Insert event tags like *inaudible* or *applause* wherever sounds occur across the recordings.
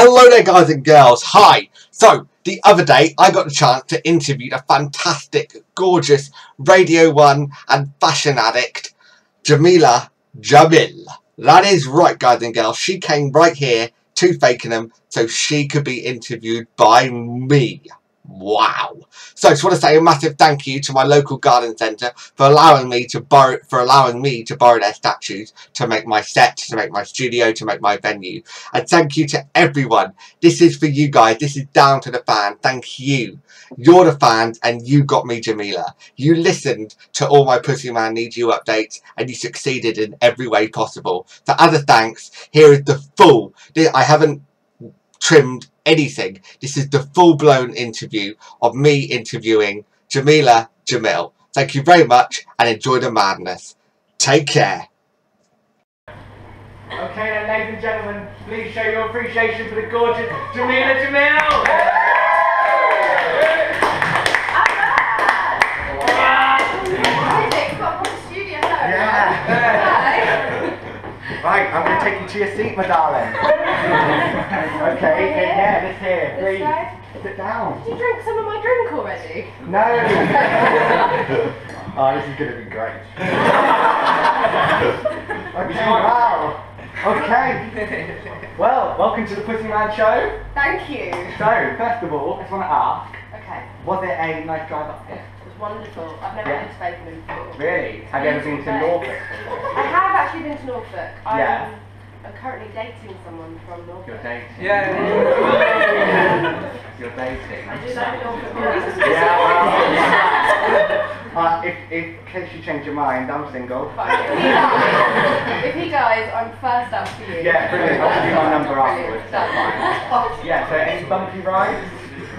Hello there guys and girls, hi! So, the other day I got the chance to interview the fantastic, gorgeous Radio 1 and fashion addict, Jameela Jamil. That is right guys and girls, she came right here to Fakenham so she could be interviewed by me. Wow. So I just want to say a massive thank you to my local garden centre for allowing me to borrow for allowing me to borrow their statues to make my set, to make my studio, to make my venue. And thank you to everyone. This is for you guys. This is down to the fan. Thank you. You're the fans and you got me Jameela. You listened to all my Pussy Man Needs You updates and you succeeded in every way possible. So as a thanks, here is the full. I haven't trimmed anything. This is the full-blown interview of me interviewing Jameela Jamil. Thank you very much and enjoy the madness. Take care. Okay then ladies and gentlemen, please show your appreciation for the gorgeous Jameela Jamil! Right, I'm going to take you to your seat, my darling. *laughs* okay, yeah, this here. Please, sit down. Did you drink some of my drink already? No. *laughs* oh, this is going to be great. *laughs* okay, wow. Okay. Well, welcome to the Pussy Man Show. Thank you. So, first of all, I just want to ask, Okay, was it a nice drive up here? It was wonderful. I've never Yeah. been to Fakenham before. Really? Have you ever been to Norfolk? I have actually been to Norfolk. I'm, Yeah. I'm currently dating someone from Norfolk. You're dating. Yeah. *laughs* You're dating. I do like Norfolk boys. *laughs* Yeah, well, uh, if, if, in case you change your mind, I'm single. But if he dies, if he dies, I'm first up for you. Yeah, brilliant. I'll give you my number afterwards. That's fine. Yeah, so any bumpy rides?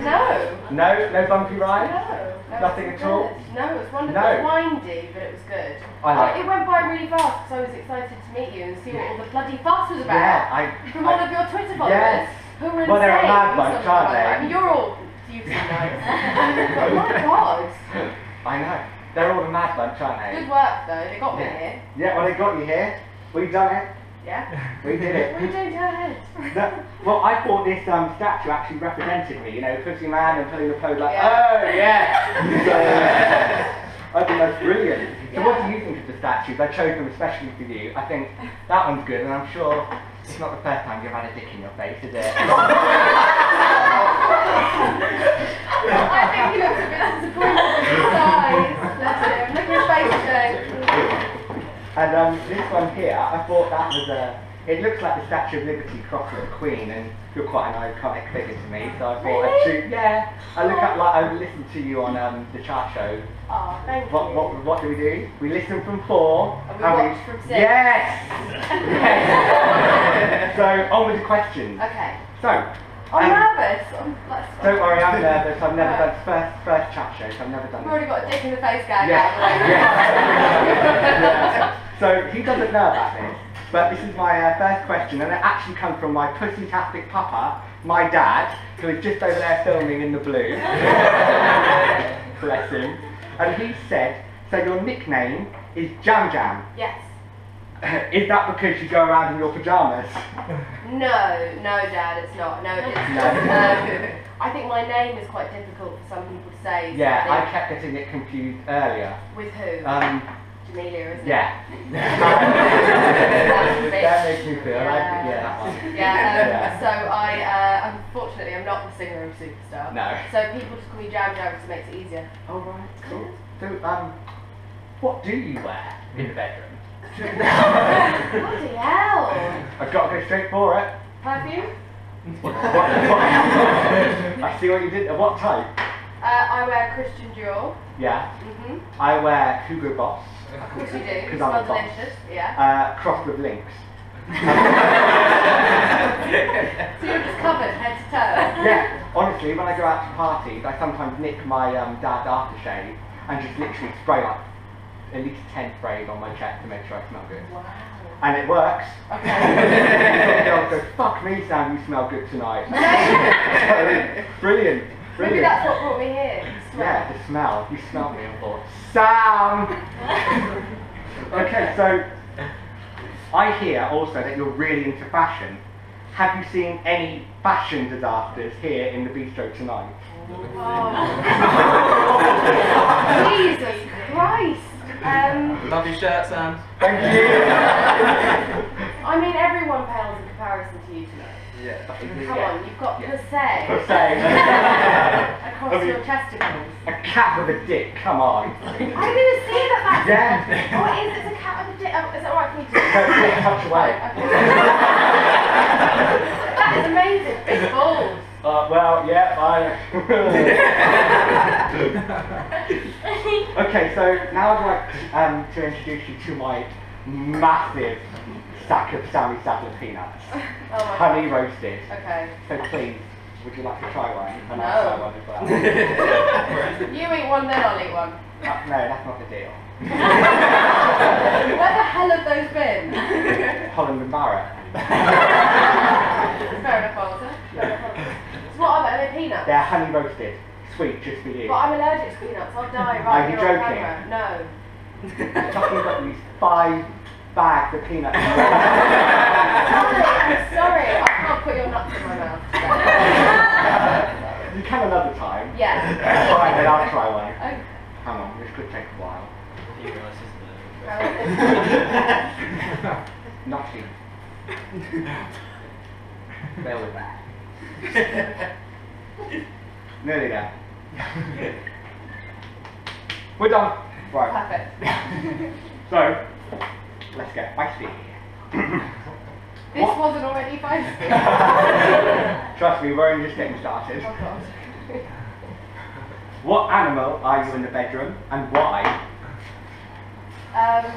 No. No? No bumpy rides? No. No Nothing at all? No, it was wonderful. No. It was windy, but it was good. I like it. went by really fast because I was excited to meet you and see what all the bloody fuss was about. Yeah, I. From all of your Twitter followers. Yes. Who were Well, they're a mad bunch, aren't they? I mean, you're all. You seem *laughs* nice. oh my *laughs* oh god. I know. They're all a mad bunch, aren't they? Good work though. They got me here. Yeah, well, they got you here. We've done it. Yeah. *laughs* We did it. We are you doing *laughs* to? No, well, I thought this um, statue actually represented me, you know, Pussy Man and pulling the pose like, Yeah. oh, yeah. *laughs* So, I think that's brilliant. So what do you think of the statues? I chose them especially for you. I think that one's good, and I'm sure it's not the first time you've had a dick in your face, is it? I think he looks a bit disappointed with his size. Bless him. Look at his face today. And um, this one here, I thought that was a... It looks like the Statue of Liberty crossed with a queen, and you're quite an iconic figure to me, so I thought I'd shoot... Yeah, I look at, like, I listened to you on um, the chart show, Oh, thank What, you. what, what do we do? We listen from four. And we and watch from six. Yes! Yes. *laughs* *laughs* so, on with the questions. Okay. So, I'm um, nervous. I'm don't worry, I'm nervous. I've never done first first chat show, so I've never done I've already got a dick in the face gag Yeah. out of the way. Yeah. *laughs* So, he doesn't know about this, but this is my uh, first question, and it actually comes from my pussy-tastic papa, my dad, who is just over there filming in the blue. *laughs* Bless him. And he said, so your nickname is Jam Jam. Yes. *laughs* Is that because you go around in your pajamas? No, no, Dad, it's not. No, it's No. Um, I think my name is quite difficult for some people to say. so Yeah, I kept getting it confused earlier. With who? Um, Jamelia, isn't yeah. *laughs* *laughs* it? that makes me feel like, Yeah. yeah, that one. Yeah, um, Yeah. so I, uh, unfortunately, I'm not the singer of Superstar. No. So people just call me Jam Jam because it makes it easier. Oh, right, cool. So, um, what do you wear in the bedroom? Bloody hell! I've got to go straight for it. Perfume? What, what, what, *laughs* I see what you did. What type? Uh, I wear Christian Dior. Yeah. Mm-hmm. I wear Hugo Boss. Of course you do. You 'Cause I'm smell boss. delicious. Yeah. Uh, crossed with Lynx. So you're just covered head to toe. Yeah, honestly, when I go out to parties, I sometimes nick my um, dad's aftershave and just literally spray like at least 10 sprays on my chest to make sure I smell good. Wow. And it works. Okay. *laughs* Girls go, fuck me, Sam, you smell good tonight. So, *laughs* brilliant. Maybe Brilliant. that's what brought me here. the. Yeah, the smell. You smelled me and thought, Sam! *laughs* okay, so I hear also that you're really into fashion. have you seen any fashion disasters here in the bistro tonight? Oh. Jesus Christ. Um, Love your shirt, Sam. Thank you. I mean, everyone pales in comparison to you tonight. Yeah. Come on, you've got Yeah. Passé For saying across I mean- your testicles. a cat with a dick. Come on. I didn't see that that's Yeah. Oh, it is. It's a cat with a dick. Oh, is it alright for me to *laughs* do? No, please touch away. *laughs* that is amazing. Big balls. Uh, well, yeah, I. *laughs* okay, so now I'd like um, to introduce you to my massive sack of Sammy Sadler peanuts, *laughs* Oh my honey roasted. Okay. So please, would you like to try one? And No. I'll try one as well. *laughs* You eat one, then I'll eat one. Uh, no, that's not the deal. Where the hell have those been? Holland and Barrett. Fair enough, Walter. Fair enough, Walter. So what are they? Are they peanuts? They're honey roasted, sweet just for you. But I'm allergic to peanuts. I'll die Are right you here on joking? camera. No. *laughs* Talking about these five bags of peanuts. *laughs* Sorry, I'm sorry. I can't put your nuts in my mouth. *laughs* you can another time. Yeah. Alright, then I'll try one. Oh, Hang on, this could take a while. well, Naughty. Bear with me. *laughs* Nearly there. *laughs* We're done. Right. Perfect. *laughs* So, let's get feisty. This wasn't already feisty. Trust me, we're only just getting started. Oh god. What animal are you in the bedroom and why? Um,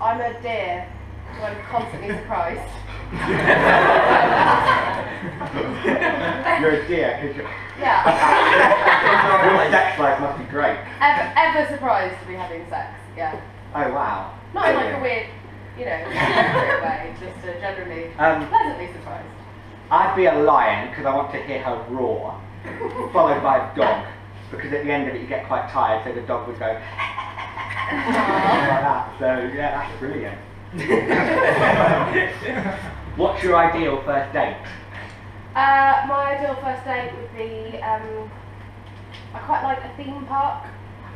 I'm a deer who I'm constantly surprised. *laughs* You're a deer because *laughs* your Yeah. sex life must be great. Ever, ever surprised to be having sex. Yeah. Oh wow. Not in like a weird, you know, inappropriate way, just uh, generally Um, pleasantly surprised. I'd be a lion because I want to hear her roar, followed by a dog because at the end of it you get quite tired, so the dog would go *laughs* like that. So yeah, that's brilliant. *laughs* What's your ideal first date? Uh, my ideal first date would be, um, I quite like a theme park.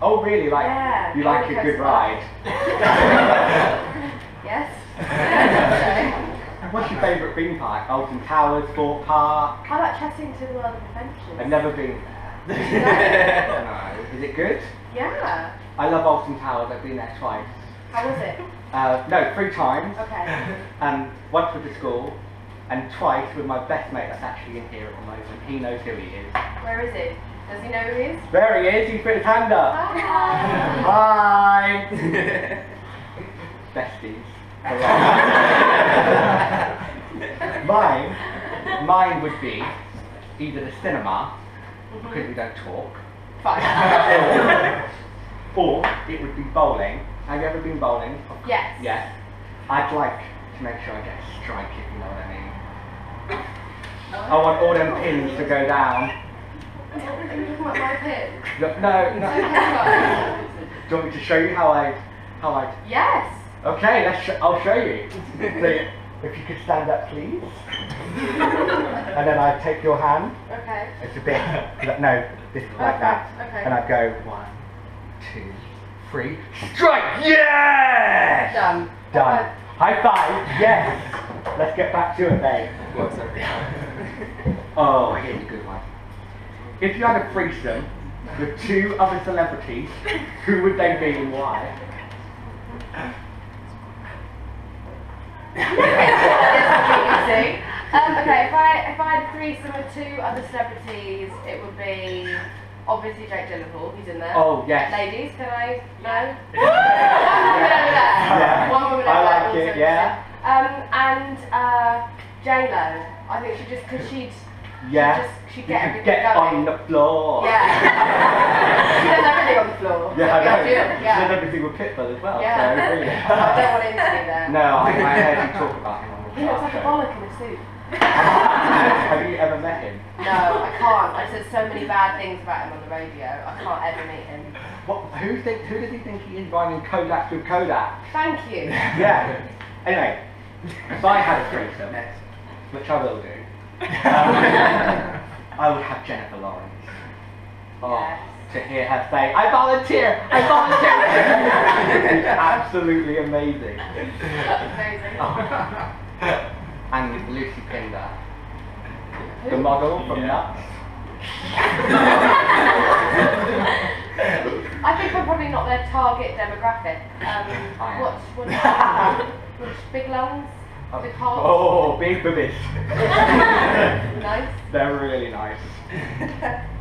Oh really? Like Yeah, you like a good ride? *laughs* Yes. *laughs* What's your favourite theme park? Alton Towers, Thorpe Park. I like Chessington World of Adventures. I've never been there. no. Is it good? Yeah. I love Alton Towers. I've been there twice. How was it? Uh, no, three times. Okay. *laughs* Um, once with the school, and twice with my best mate that's actually in here at the moment. He knows who he is. Where is he? Does he know who he is? There he is. He's put his hand up. Hi. Hi. *laughs* *laughs* Besties. mine, mine would be either the cinema because we don't talk, Fine. or it would be bowling. Have you ever been bowling? Yes. Yes. I'd like to make sure I get a strike, if you know what I mean. Oh. I want all them pins to go down. Are you talking about my pin? No, no. no. *laughs* Okay, Do you want me to show you how I, how I? Yes. Okay, let's. Sh- I'll show you. So, if you could stand up, please. *laughs* and then I take your hand. Okay. It's a bit. No, this is like that. okay. And I go one, two, three. Strike! Yes. Done. Done. High five. Yes. Let's get back to it, babe. *laughs* Oh, here's a good one. If you had a threesome with two other celebrities, who would they be and why? *laughs* Um, okay, if I if I had a threesome with two other celebrities, it would be obviously Jake Gyllenhaal. He's in there. Oh, yes. Ladies, can I? No. One woman over there. Yeah. One woman I like there. it, also yeah. Um, and uh, J Lo. I think she just because she'd Yeah. just- she'd get could everything get going. on the floor. yeah. *laughs* she does everything on the floor. Yeah, I know. yeah. She does everything with Pitbull as well. Yeah. So really. *laughs* I don't want him to be there. No, I, I heard you talk about him on the He looks like a bollock in a suit. Have you ever met him? No, I can't. I said so many bad things about him on the radio. I can't ever meet him. What? Who think? Who does he think he is buying Kodak with Kodak? Thank you. *laughs* Yeah. Anyway, if I had a threesome which I will do, um, *laughs* I would have Jennifer Lawrence. Oh, Yes. to hear her say, I volunteer, I volunteer. *laughs* It's absolutely amazing. Amazing. And Lucy Pinder, the model from Yeah. Nuts. *laughs* I think we're probably not their target demographic. Um, watch, watch, *laughs* watch Big Lungs, Big Hearts. Oh, big boobies. *laughs* Nice. They're really nice.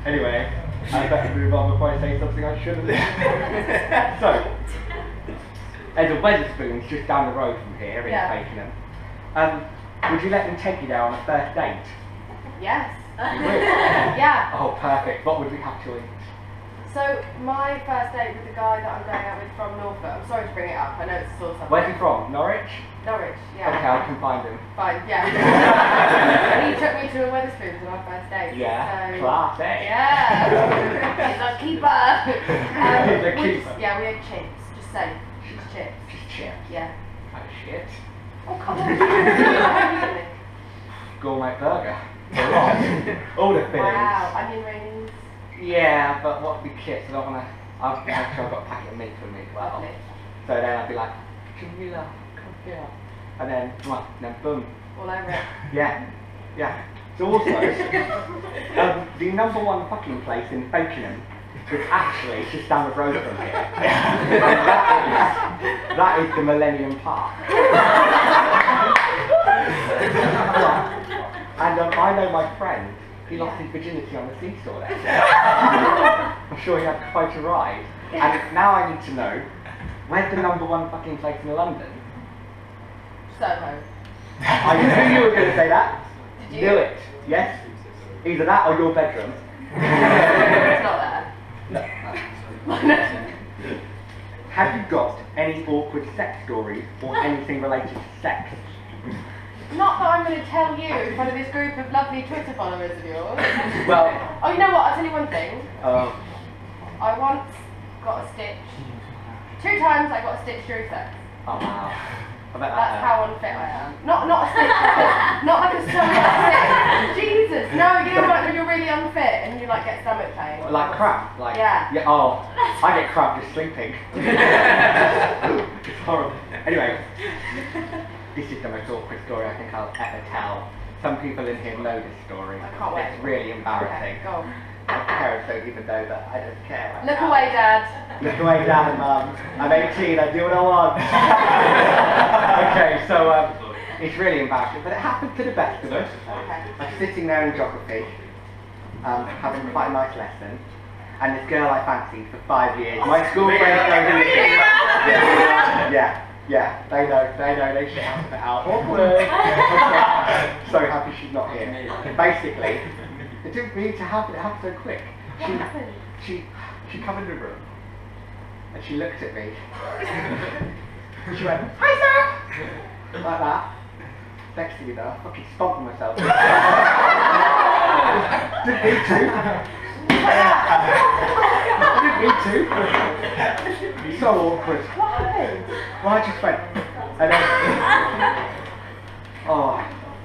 Anyway, I better move on before I say something I shouldn't. so, there's a Wetherspoons just down the road from here in Yeah. Fakenham. Um, would you let them take you there on a first date? Yes. *laughs* Yeah. Oh, perfect. What would we have to eat? So my first date with the guy that I'm going out with from Norfolk. I'm sorry to bring it up. I know it's a sore subject. Where's he from? Norwich? Norwich. Yeah. Okay, I can find him. Fine. Yeah. *laughs* and he took me to a Wetherspoons on our first date. Yeah, So, class, eh? Yeah. *laughs* He's a keeper. Um, He's a we keeper. just- yeah, we had chips. Just say, Just chips. Just chips. Yeah. Oh shit. Oh come on. *laughs* Gourmet burger. All the fillings. wow. Onion rings. Yeah, but what with chips, I don't want to. I've make sure I've got a packet of meat for me as well. Lovely. So then I'd be like, Jameela, come here. And then, and then boom. All over it. *laughs* Yeah, yeah. So also, *laughs* um, the number one fucking place in Fakenham is actually it's just down the road from here. That, is, *laughs* *laughs* that is the Millennium Park. *laughs* and um, I know my friend, he lost his virginity on the seesaw there. I'm sure he had quite a ride. And now I need to know, where's the number one fucking place in London? Soho. I knew you were going to say that. Did you? Knew it. Yes. Either that or your bedroom. it's not there. Have you got any awkward sex stories or anything related to sex? Not that I'm going to tell you in front of this group of lovely Twitter followers of yours. Well, Oh, you know what? I'll tell you one thing. uh, I once got a stitch. Two times I got a stitch during sex. oh wow. Bet That's that how unfit I am. Not not a a- not like a stomach stitch. *laughs* Jesus, no, you know like when you're really unfit and you like get stomach pain. Like crap, Like, Yeah. Yeah, oh, I get crap just sleeping. *laughs* it's horrible. Anyway, this is the most awkward story I think I'll ever tell. Some people in here know this story. I can't wait. It's really embarrassing. Okay, go parents don't even know that I don't care. right Look now. away, Dad. Look away, Dad and Mum. I'm 18, I do what I want. *laughs* okay, so um, it's really embarrassing, but it happened to the best of us. Okay. I'm sitting there in geography, um, having quite a nice lesson, and this girl I fancied for five years. My school friends know who it is. Yeah, yeah, yeah, they know, they know, they should shout it out. Awkward. *laughs* so happy she's not here. Basically, it didn't mean to happen, it happened so quick. She, she, she come in the room, and she looked at me. *laughs* she went, hi sir! Like that. Next thing you know, I fucking stomped myself. Didn't need to. Didn't need to. So awkward. Why? Well, I just went, and *laughs* then, oh,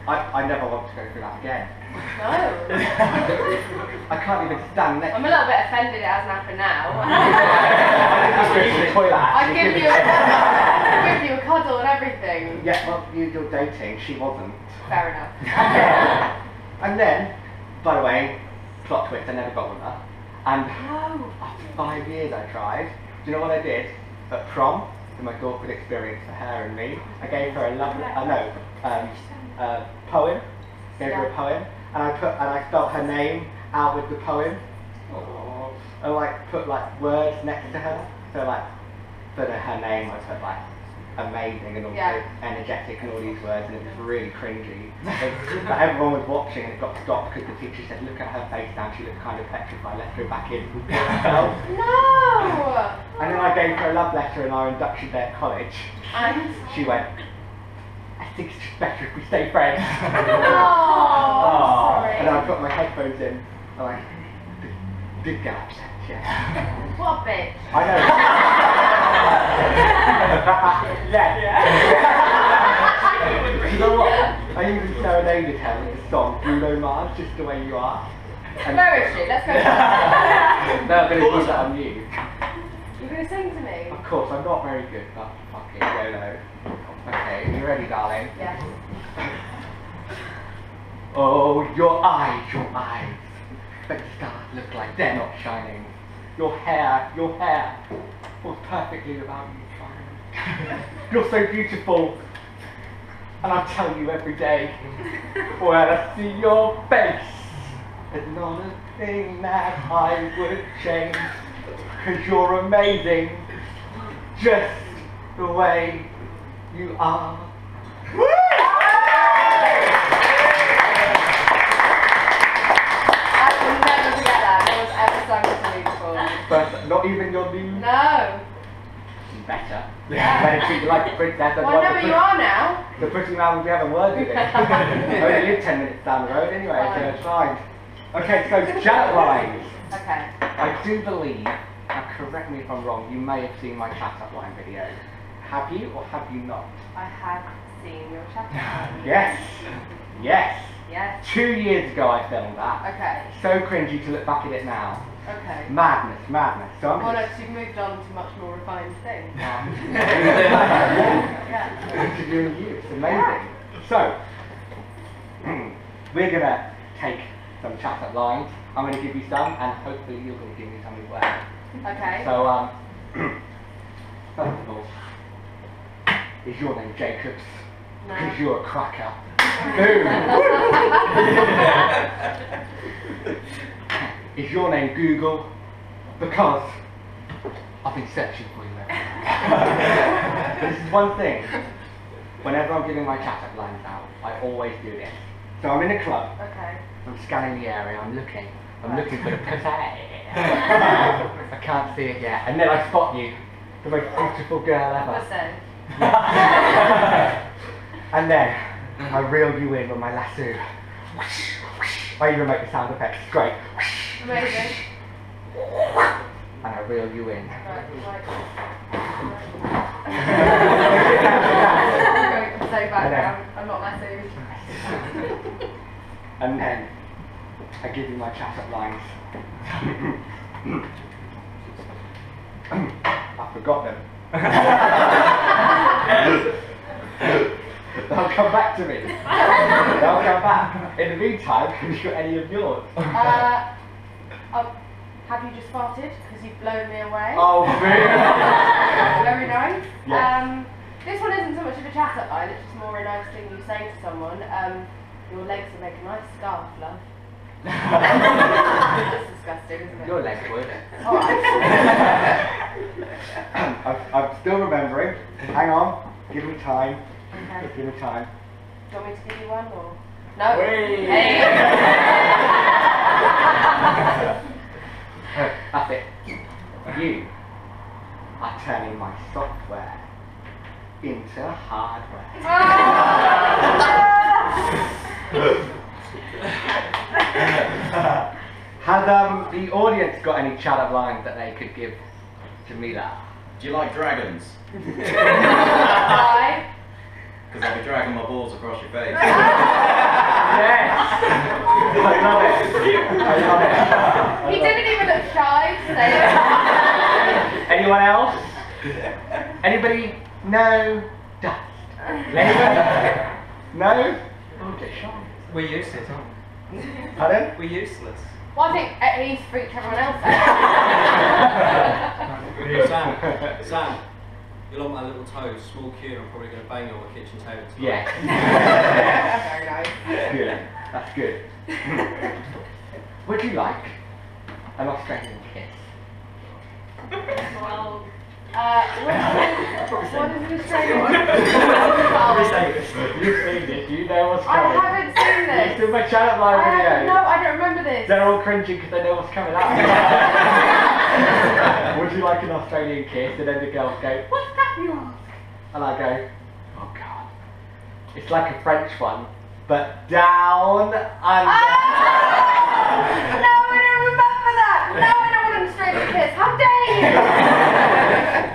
I, I never want to go through that again. No. *laughs* I can't even stand next I'm a little bit offended it hasn't happened now. I *laughs* just go to the toilet. I'd give you a a- I'd give you a cuddle and everything. Yeah, well, you, you're dating. She wasn't. Fair enough. *laughs* and then, by the way, plot twist, I never got with her. And No. after five years I tried. Do you know what I did? At prom, the most awkward experience for her and me, I gave her a lovely, uh, no, um, uh, poem. Gave her a poem, and I put, and I spelled her name out with the poem. And like put like words next to her. So like, for the, her name I put like amazing and also Yeah. energetic and all these words, and it was really cringy. *laughs* But everyone was watching, and it got stopped because the teacher said, "Look at her face now. She looks kind of petrified. Let's go back in." *laughs* No. and then I gave her a love letter in our induction day at college. And She went, "I think it's just better if we stay friends." oh, *laughs* sorry. And I put my headphones in, and I did, did get upset. Yeah. What bitch. I know. *laughs* yeah. You know what? I even serenaded her with the song Bruno Mars, Just the Way You Are. And Where is she? Let's go. *laughs* no, I'm going to do that on you. You're going to sing to me? Of course, I'm not very good, but fuck it, YOLO. Okay, you ready, darling? Yes. Oh, your eyes, your eyes. But stars look like they're not shining. Your hair, your hair falls perfectly without you trying. *laughs* You're so beautiful. And I tell you every day, when I see your face, there's not a thing that I would change. Cause you're amazing, just the way you are. *laughs* I will never forget that. No one's ever sung it to me before. But not even your new No. better. *laughs* Yeah. Better treat you like a princess. Well, I know where you are now. The pretty man will be having words with it. *laughs* Oh, I only live 10 minutes down the road anyway, so it's fine. Okay, so chat lines. Okay. I do believe, now correct me if I'm wrong, you may have seen my chat up line video. Have you or have you not? I have seen your chat. up *laughs* Yes. Yes. Yes. Two years ago I filmed that. Okay. So cringy to look back at it now. Okay. Madness, madness. So I'm Well, gonna- no, 'cause you've moved on to much more refined things. *laughs* Yeah. Yeah. interviewing you. It's amazing. So, we're gonna take some chat up lines. I'm gonna give you some, and hopefully you're gonna give me some as well. Okay. So, um, *clears throat* first of all, is your name Jacobs? No. Because you're a cracker. *laughs* Boom. *laughs* is your name Google? Because I've been searching for you. *laughs* This is one thing. Whenever I'm giving my chat up lines out, I always do this. So I'm in a club. Okay. I'm scanning the area. I'm looking. I'm looking for the pussy. *laughs* I can't see it yet. And then I spot you, the most beautiful girl ever. *laughs* And then I reel you in with my lasso. I even make the sound effects straight. Amazing. And I reel you in. Right, right. I'm so bad now. I'm not lassoed. *laughs* And then I give you my chat up lines. *laughs* I forgot them. *laughs* They'll come back to me. They'll come back. In the meantime, have you got any of yours? Uh, oh, have you just farted? Because you've blown me away. Oh, really? *laughs* Very nice. Yes. Um, this one isn't so much of a chat up line, it's just more a nice thing you say to someone. Um, your legs will make a nice scarf, love. *laughs* That's disgusting, isn't it? Your legs would. Alright. *laughs* I'm, I'm still remembering. Hang on. Give me time. Okay. Give me time. Do you want me to give you one or? No? Hey. That's it. You are turning my software into hardware. *laughs* Has um, the audience got any chat up lines that they could give Jameela? Do you like dragons? *laughs* Why? Because I'll be dragging my balls across your face. *laughs* Yes! I love it. I love it. He didn't even look shy to say it. it. *laughs* Anyone else? Anybody? No. Dust. Anybody? No? Okay, shy. We're useless, aren't Pardon? we? We're useless. Well, I think uh, he's freaked everyone else *laughs* out. Sam, Sam, you're on my little toes, small cue, and I'm probably going to bang you on the kitchen table tonight. Yeah. *laughs* Very nice. That's good. That's good. *laughs* Would you like an Australian kiss? Well, uh, what, what is an Australian? *laughs* You've seen this, you know what's coming. I haven't seen You've this. seen my chat live I video. no, I don't remember this. They're all cringing because they know what's coming up. Would you like an Australian kiss? And then the girls go, what's that you ask? And I go, oh god. It's like a French one, but down under. Ah! *laughs* No, I don't remember that. No, I don't want an Australian kiss. How dare you?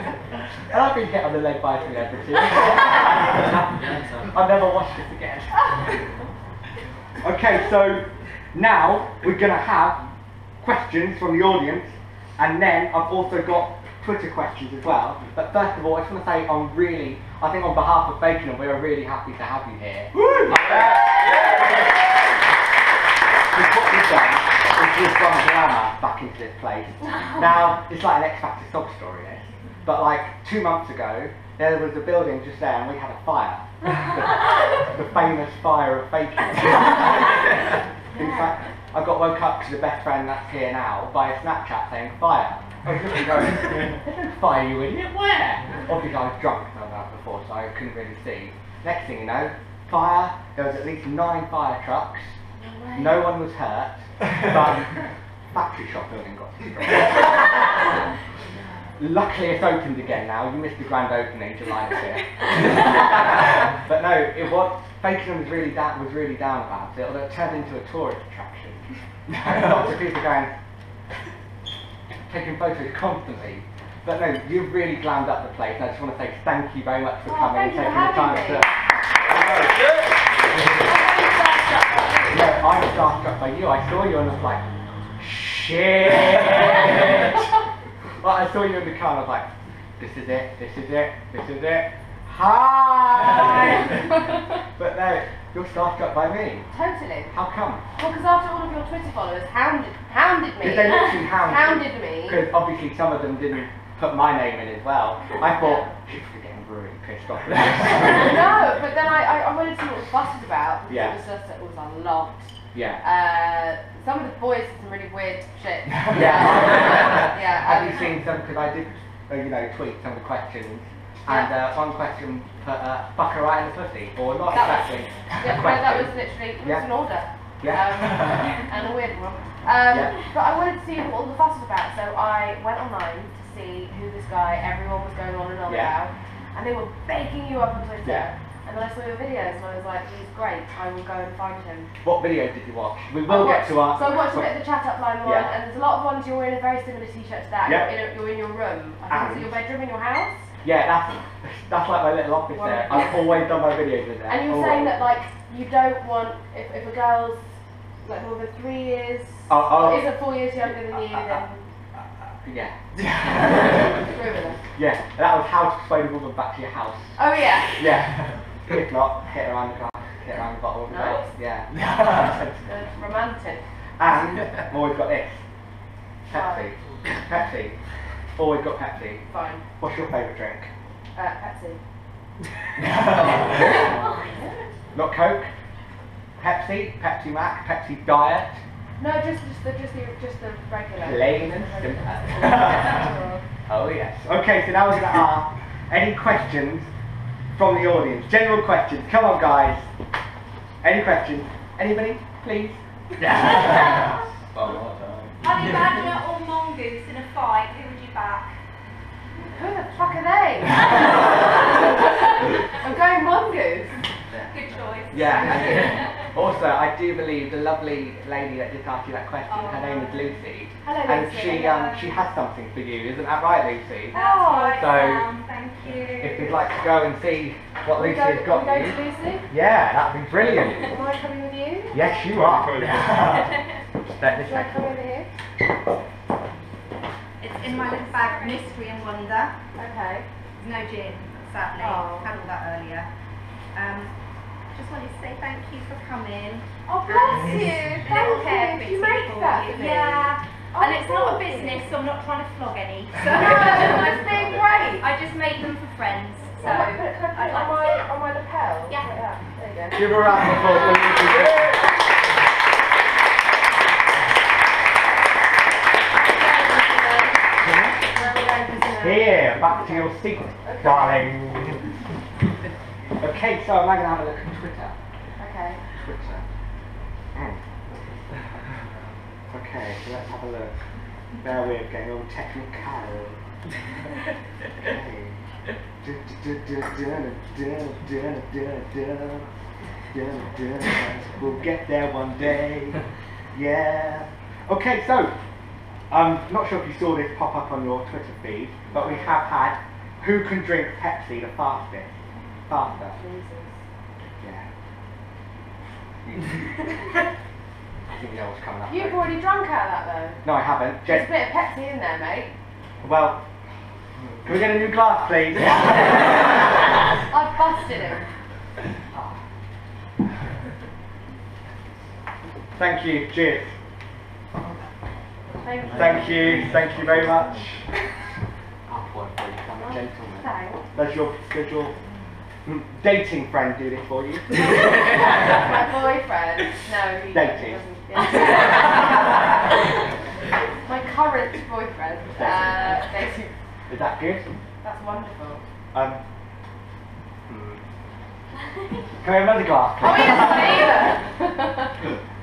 *laughs* And I've been hit on the leg by celebrity. *laughs* Yeah, Sam. I'll never watch this again. Okay, so now we're gonna have questions from the audience, and then I've also got Twitter questions as well. But first of all, I just want to say I'm really, I think on behalf of Fakenham, we are really happy to have you here. Because what we've done is we've brought glamour back into this place. *laughs* Now, it's like an X Factor sob story, this. But like two months ago, there was a building just there and we had a fire. the, *laughs* the famous fire of Fakenham. *laughs* In fact, I got woke up to the best friend that's here now by a Snapchat saying fire. I was looking going, there's no *laughs* fire, you idiot, where? Obviously I was drunk like that before, so I couldn't really see. Next thing you know, fire, there was at least nine fire trucks, no one was hurt, *laughs* but factory shop building got destroyed. *laughs* Luckily it's opened again now, you missed the grand opening July this year. but no, it was, Fakenham was really down, was really down about it, although it turned into a tourist attraction. Lots of people going, taking photos constantly. But no, you've really glammed up the place. And I just want to say thank you very much for Oh, coming and taking the time to. No, I'm starstruck by you. I saw you and I was like, shit. *laughs* well, I saw you in the car and I was like, this is it, this is it, this is it. Hi. *laughs* but no, you're starstruck by me. Totally. How come? Well, because after all of your Twitter followers hounded, hounded me, Did they literally *laughs* hound hounded me. Because obviously some of them didn't put my name in as well. I thought, she's getting really pissed off. with this." no, but then I, I, I wanted to see what was about. because Yeah. It was just, it was a lot. yeah. Uh, some of the boys did some really weird shit. *laughs* Yeah. *laughs* yeah. Have um, you seen some? Because I did, uh, you know, tweet some of the questions. And uh, one question put, uh, right in the pussy. Or not That was- exactly. *laughs* Yeah, no, that was literally it was Yeah. an order. Yeah. Um, and a weird one. Um, Yeah. But I wanted to see what all the fuss was about, so I went online to see who this guy everyone was going on and on Yeah. about. And they were baking you up on Twitter. Yeah. And then I saw your videos and I was like, he's great, I will go and find him. What video did you watch? We will get to our. So I watched a bit of the chat up line one, Yeah. and there's a lot of ones you're wearing a very similar t-shirt to that. Yeah. You're, in a, you're in your room. I think And- it's your bedroom in your house. Yeah, that's that's like my little office there. I've always done my videos in there. And you were always. saying that like you don't want if, if a girl's like more than three years Oh, oh. isn't four years younger than you, then Yeah. screw *laughs* with yeah, that was how to persuade a woman back to your house. Oh yeah. Yeah. if not, hit around the glass, hit around the bottle of the Nice. glass. Yeah. Romantic. and oh, I've always got this. Pepsi. Pepsi. Always got Pepsi. Fine. What's your favourite drink? Uh, Pepsi. *laughs* Not Coke. Pepsi, Pepsi Max, Pepsi Diet. No, just just the just the just the regular. Plain and simple. *laughs* Oh yes. Okay, so now we're going to ask any questions from the audience. General questions. Come on, guys. Any questions? Anybody, please? Honey Badger or Mongoose Yeah. *laughs* also, I do believe the lovely lady that just asked you that question, her name is Lucy. Hello, Lucy. And she um she has something for you, isn't that right, Lucy? That's Oh, right, so Sam, thank you. If you'd like to go and see what we Lucy go, has got we go you. to Lucy? Yeah, that'd be brilliant. *laughs* Am I coming with you? Yes, you are. *laughs* Let this Should I come over here? It's in my little bag of mystery and wonder. Okay. There's no gin, sadly. Oh. Had all that earlier. Um, just wanted to say thank you for coming. Oh, bless And you. Thank little hair you. You make that you. for me. Yeah. Oh, and it's not a thank you. business, so I'm not trying to flog any. *laughs* So No, it's being *laughs* great. I just made them for friends. So So, can I put it, put I'd on, my, like on my lapel? Yeah. Like that. There you go. Give her a round of applause for Lucy. Where are we going for dinner? Here, back to your seat, Okay. darling. Okay, so I'm now going to have a look at Twitter. Okay. Twitter. Mm. Okay, so let's have a look. Bear with, getting all technical. Okay. We'll get there one day. Yeah. Okay, so I'm not sure if you saw this pop up on your Twitter feed, but we have had who can drink Pepsi the fastest? Faster. Jesus. Yeah. I know what's coming up. You've though. already drunk out of that though. No, I haven't. There's a bit of Pepsi in there, mate. well, can we get a new glass, please? *laughs* I've busted him. Thank you. Cheers. Thank you. Thank you. Thank you very much. *laughs* Boy, boy, I'm a gentleman. Thanks. Does your, dating friend do this for you? My *laughs* boyfriend. No, he Dating. doesn't. *laughs* My current boyfriend. Uh, dating. Is that good? That's wonderful. Um. hmm. Can we have another glass, Oh, he please? *laughs*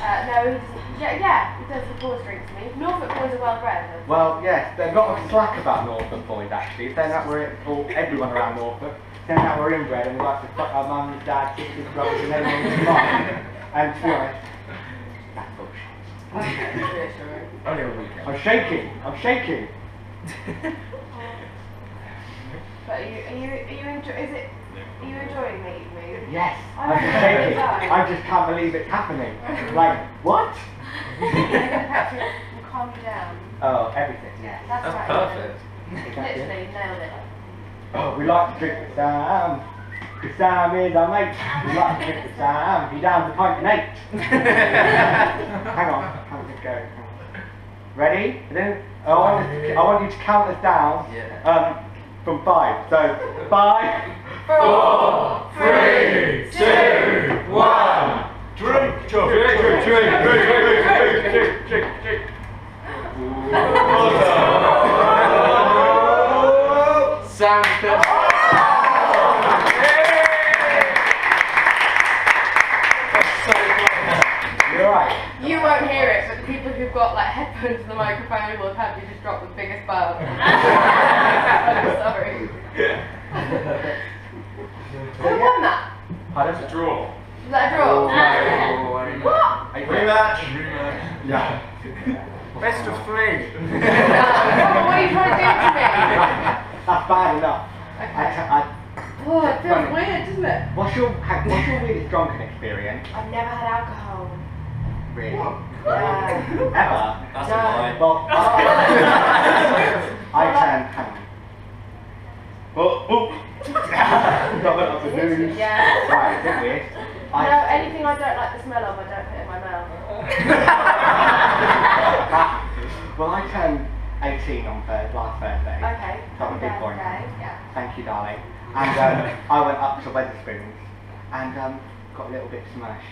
doesn't either. uh, no, he doesn't. Yeah, yeah, he does the boys drink to me. Norfolk boys are well bred. Well, yes, there's a lot of slack about Norfolk boys actually. Saying that we're, or everyone around Norfolk, saying that we're inbred and we like to fuck our mum, dad, sisters, brothers, and everyone in mine. And to be honest, that's bullshit. Only a weekend. I'm shaking. I'm shaking. *laughs* But are you, are you, are you enjoy, is it, are you enjoying me? Yes, I'm I'm having a shaking. I just can't believe it's happening. Like what? Pepsi *laughs* will calm you down. Oh, everything. Yes. That's, That's right. perfect. Is? Literally nailed it. Oh, we like to drink the Sam. The Sam is our mate. We like to drink the Sam. He downs a pint and eight. *laughs* Hang on. How's it go? Hang on. Ready? And then I want, us to, I want you to count us down Yeah. um, from five. So five. Four, three, two, one. Drink, drink, drink, drink, drink, drink, drink, drink, drink. Sam You're right. You won't hear it, but the people who've got like headphones to the microphone will have had you just drop the biggest burp. I'm sorry. Who won that? Pardon? Draw. Was that a draw? Oh, ah. What? Rematch. Rematch. Yeah. Best of three. what are you trying to do to me? That's bad enough. Okay. I, Oh, it feels weird, doesn't it? what's your what's your weirdest drunken experience? I've never had alcohol. Really? Yeah. Ever? That's No. a lie. Well, Oh. *laughs* I can. Hang on. Oh, oh. Got the news. Yeah. Right, it weird? No, anything I don't like the smell of, I don't put in my mouth. *laughs* well, I turned 18 on Thursday, last Thursday. Okay. So I'm a big boy Okay. now. Yeah. Thank you, darling. And um, *laughs* I went up to Wetherspoons and um, got a little bit smashed.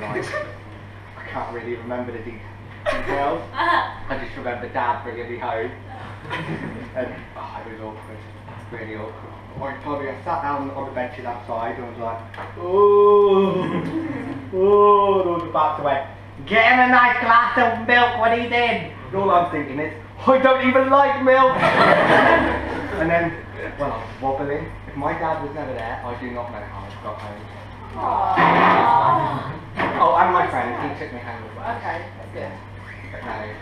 Right. *laughs* I can't really remember the de- details. I just remember Dad bringing me home. and oh, it was awkward. Really awkward. I told you, I sat down on the benches outside and was like, oh, *laughs* oh, and all the bats went, get him a nice glass of milk when he's in. And all I'm thinking is, I don't even like milk. *laughs* and then, well, I was wobbling. If my dad was never there, I do not know how I got home. Aww. Oh, and my friend, he took me home as well. Okay, that's good. But no.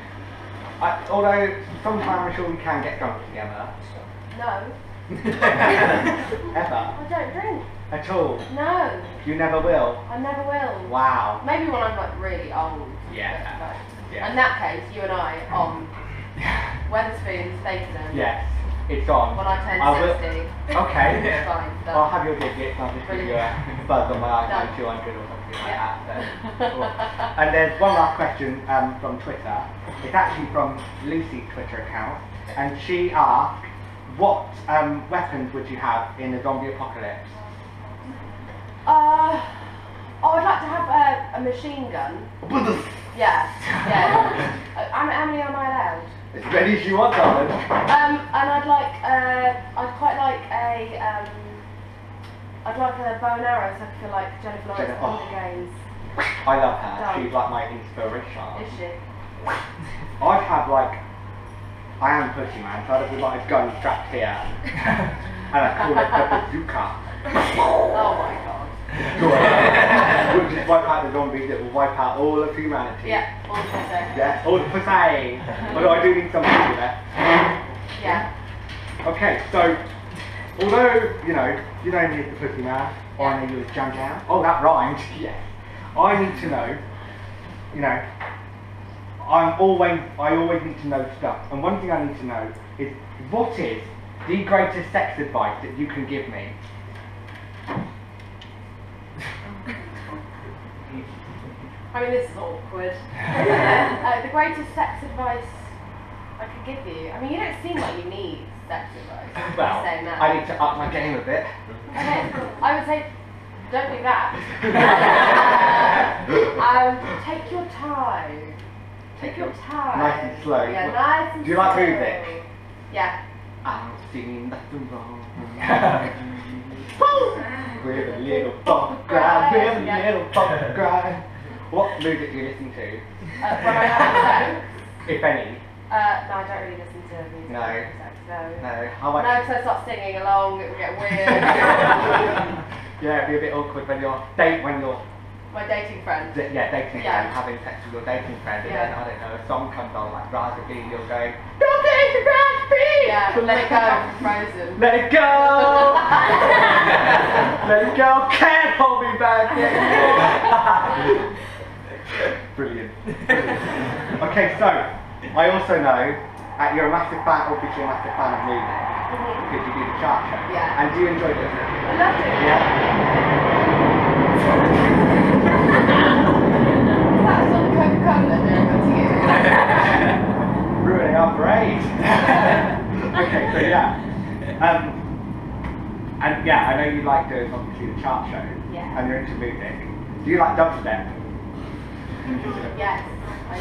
I, although, sometimes I'm sure we can get drunk together. No, *laughs* Ever. I don't drink. At all. No, You never will. I never will. Wow. Maybe when I'm like really old. Yeah. Yeah. In that case, you and I on *laughs* Wetherspoons, Stapleton. Yes. It's on. When I turn I will- 60. Okay. *laughs* It's fine. I'll have your digits, I'll just give you a buzz on my iPhone 200 or something like Yeah. that. So, cool. and there's one last question um, from Twitter. It's actually from Lucy's Twitter account. And she asked, what um, weapons would you have in the zombie apocalypse? Uh, oh, I'd like to have a, a machine gun. *laughs* Yeah, yeah. uh, how, how many am I allowed? As many as you want, darling. Um, and I'd like, uh, I'd quite like a, um, I'd like a bow and arrow so I feel like Jennifer Lawrence Jennifer- oh. the games. I love her. Done. She's like my inspiration. Is she? I'd have like, I am pussy man, so I'd have like a gun strapped here. *laughs* and I call it the bazooka. Oh my god. *laughs* We'll just wipe out the zombies, it will wipe out all of humanity. Yeah, also so. Yeah, all the pussy. Although I do need something to do that. Yeah. Okay, so, although, you know, you know me as the pussy man, or I know you as Jam Jam. Oh, that rhymed. *laughs* Yes. I need to know. You know. I'm always. I always need to know stuff. And one thing I need to know is what is the greatest sex advice that you can give me? I mean, this is awkward. *laughs* uh, the greatest sex advice I could give you. I mean, you don't seem like you need sex advice. Well. I need to up my game a bit. I would say, don't do that. *laughs* um, take your time. Take your time. Nice and slow. Yeah, nice and Do you like slow. music? Yeah. I don't see nothing wrong. *laughs* with a little bump grind, with a Yeah. little bump grind. What music do you listen to, Uh, when I have sex. *laughs* if any? Uh, no, I don't really listen to music. No. when I have sex, No. No, how No, because I start singing along, it will get weird. *laughs* Yeah, it'd be a bit awkward when you're date when you're My dating friend. d- yeah dating Yeah. friend having sex with your dating friend, and Yeah. then I don't know a song comes on like Raspberry, and you're going, "Don't take your Raspberry." Yeah, let it go from Frozen. Let it go. *laughs* Let it go. Can't hold me back anymore. *laughs* Brilliant. *laughs* Okay, so I also know uh, you're a massive fan, obviously a massive fan of music because you do the chart show. Yeah. And do you enjoy doing it? I loved it. Yeah. That was on Coca-Cola there, got to you. Ruining our parade. *laughs* okay, so yeah. Um, and yeah, I know you like doing obviously the chart show. Yeah. And you're into music. Do you like dubstep? Yes, I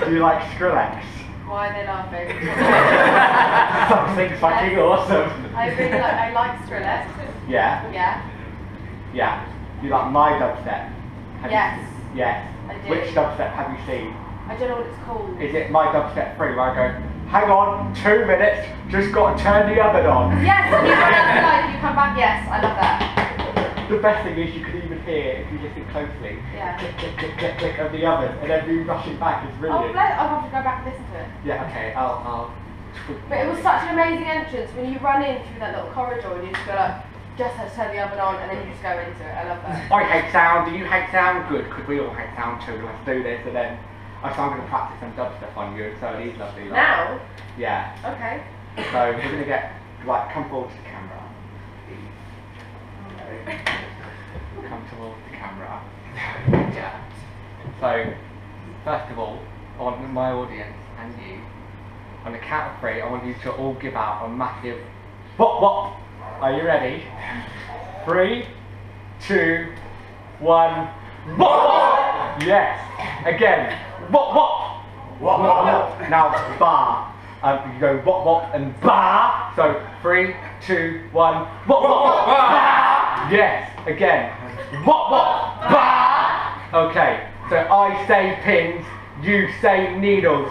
do. *laughs* do you like Skrillex? Why are they laughing? *laughs* Something fucking awesome. I really like, I like Skrillex. Yeah, Yeah. yeah. You like my dubstep? Have you- Yes. yes. I do. Which dubstep have you seen? I don't know what it's called. Is it my dubstep free where I go, hang on, two minutes, just got to turn the oven on? Yes, you run outside and you come back. Yes, I love that. The best thing is you can even hear, if you listen closely, Yeah. click, click, click, click, click of the oven, and then you rushing back. It's Oh, brilliant. bless, I'll have to go back and listen to it. Yeah, okay, I'll, I'll. But it was such an amazing entrance when you run in through that little corridor and you just go like, just have to turn the oven on and then you just go into it. I love that. I hate sound. Do you hate sound? Good, because we all hate sound too. Let's do this, and then I so I'm going to practice some dubstep on you, so it is lovely. Like, Now? Yeah. Okay. So we're going to get like come forward to the camera. Okay. Come towards the camera. Yeah. So first of all, I want my audience and you, on the count of three, I want you to all give out a massive wop wop. Are you ready? Three, two, one. Wop wop. Yes. Again. Wop wop. Wop wop. Now bar. Um, you go wop wop and bar. So three, two, one. Wop wop. Bar. Yes. Again. Wop wop. Bar. Okay. So I say pins. You say needles.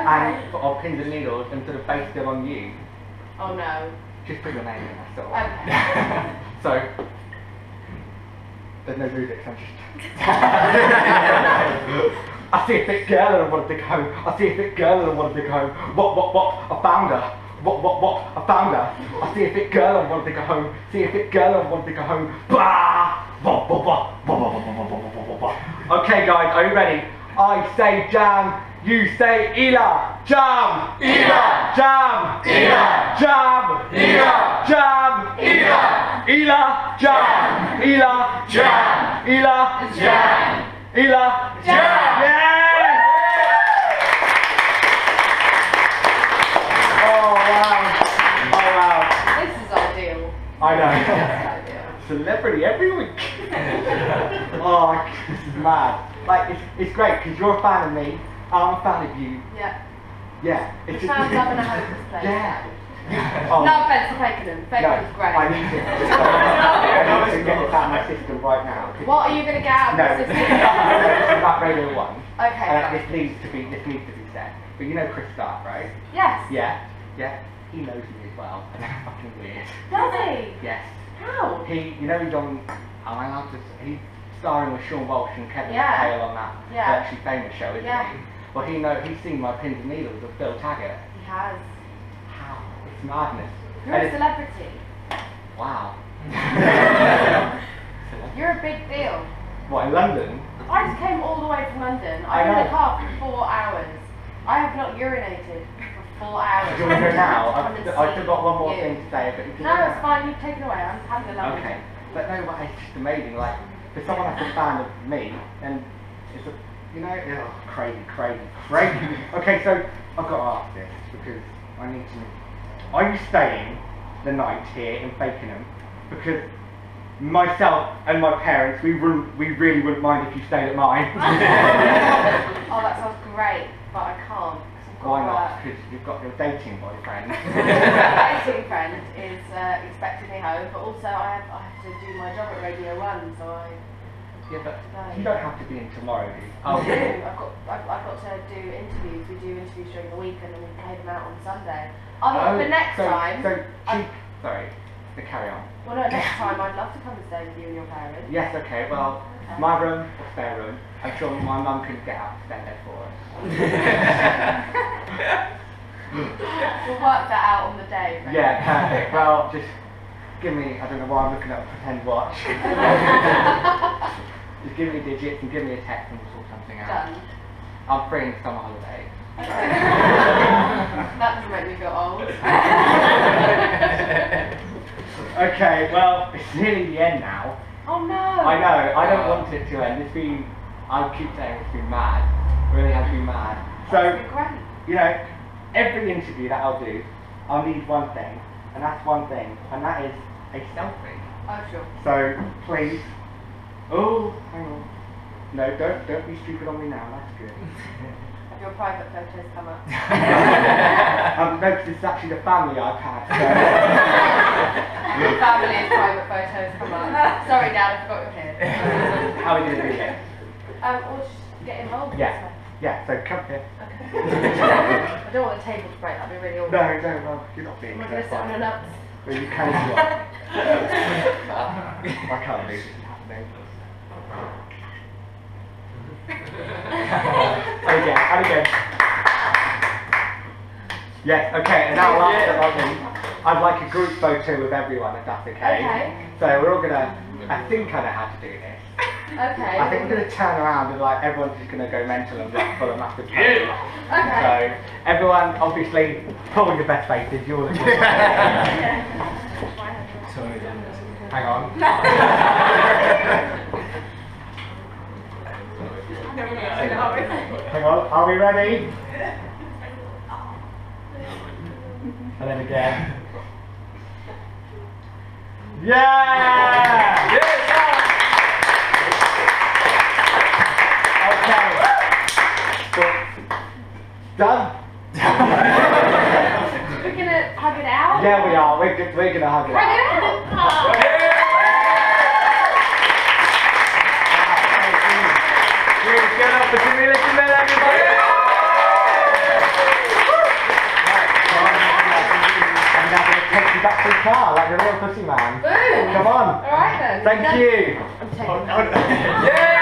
and put our pins and needles and sort of based it on you. Oh no. Just put your name in, that's all. Okay. so, there's no music, I'm just. I see a fit girl and I want to dig home. I see a fit girl and I want to dig home. What, what, what? I found her. What, what, what? I found her. I see a fit girl and I want to take her home. See a fit girl and I want to take her home. Bah! Bah, bah, bah, bah, bah, bah, bah, bah, bah, bah, bah. Okay, guys, are you ready? I say jam. You say Ela. Jam. Ela. Jam. Ela. Jam. Ela. Jam. Ela. Ela. Jam. Ela. Jam. Ela. Jam. Ela. Jam. Yeah! Oh wow! Oh wow! This is ideal. I know. This is ideal. Celebrity every week. *laughs* oh, this is mad. Like it's, it's great because you're a fan of me. I'm a fan of you. Yeah. Yeah. It's just, Sounds *laughs* a hopeless place. Yeah. *laughs* Oh, No offense to Fakenham. no, Fakenham's great. I need to, I need to get this out of my system right now. What are you going to get out of this this is system? about Radio 1. Okay. And this needs to be this needs to be said. But you know Chris Stark, right? Yes. Yeah, yeah. He knows me as well. And that's fucking weird. Does he? Yes. How? He, you know, he's on. Am I allowed to? s- He's starring with Sean Walsh and Kevin Yeah. McHale on that Yeah. Virtually Famous show, isn't Yeah. he? Well, he know he's seen my pins and needles with Phil Taggart. He has. How? It's madness. You're And a celebrity. Wow. *laughs* You're a big deal. what in London? I just came all the way from London. I I'm in know. the car for four hours. I have not urinated for four *laughs* hours. Do you want to go now? *laughs* I've, I've still got one more you. thing to say, but you can No, it's fine. You've taken away. I'm having a lovely Okay. But no, it's just amazing. Like, for someone that's a fan of me, and it's a, you know, oh, crazy, crazy, crazy. *laughs* okay, so I've got to ask this because I need to. Are you staying the night here in Fakenham? Because myself and my parents, we wouldn't, we really wouldn't mind if you stayed at mine. *laughs* Oh, that *laughs* sounds great, but I can't. Why not? Because you've got your dating boyfriend. *laughs* My dating friend is uh, expecting me home, but also I have, I have to do my job at Radio 1, so I yeah, but you don't have to be in tomorrow, do you? Oh, do. I've got, I've, I've got to do interviews. We do interviews during the week and then we play them out on Sunday. Other Oh, but next so, time, So, I- she, sorry, to carry on. well, no, next time I'd love to come and stay with you and your parents. Yes, okay, well. My room, a spare room. I'm sure my mum can get out spare bed for us. We'll work that out on the day. right? yeah, perfect. Well, just give me, I don't know why I'm looking at a pretend watch. *laughs* just give me digits and give me a text and we'll sort something out. Done. I'm free in summer holiday. Okay. *laughs* that doesn't make me feel old. *laughs* Okay, well, it's nearly the end now. Oh no. I know, I don't want it to end. It's been, I keep saying it's been mad. It really has been mad. So, been great. you know, every interview that I'll do, I'll need one thing, and that's one thing, and that is a selfie. Oh sure. So please, oh, hang on, no, don't don't be stupid on me now. That's good. *laughs* Have your private photos come up? *laughs* um, no, 'cause it's actually the family iPad. *laughs* Your family's private photos come up. Sorry, Dad, I forgot your kid. So, *laughs* how are we gonna do this? Um, or just get involved. Yeah, yeah. So come here. Okay. I don't want the table to break. That'd be really awkward. No, no, no, you're not being Am I going to sit on your careful. Well, you can if you want. I can't believe this is happening. *laughs* and again, and again. Yes, okay, and now last but not least, I'd like a group photo with everyone, if that's okay. Okay. So we're all gonna, I think I know how to do this. Okay. I think we're gonna turn around and like everyone's just gonna go mental and like full of massive poses. Okay. So everyone, obviously, pull your best faces. You're the *laughs* Hang on. *laughs* Hang on. Are we ready? And then again. Yeah! Okay. Done. We're going to hug it out? Yeah, we are. We're, we're gonna hug it Hug out. it out? Please give it up for Jameela I'm now gonna take you back to the car like a real pussy man. Boom. Come on. Alright then. Thank Done. you. I'm taking Come on, see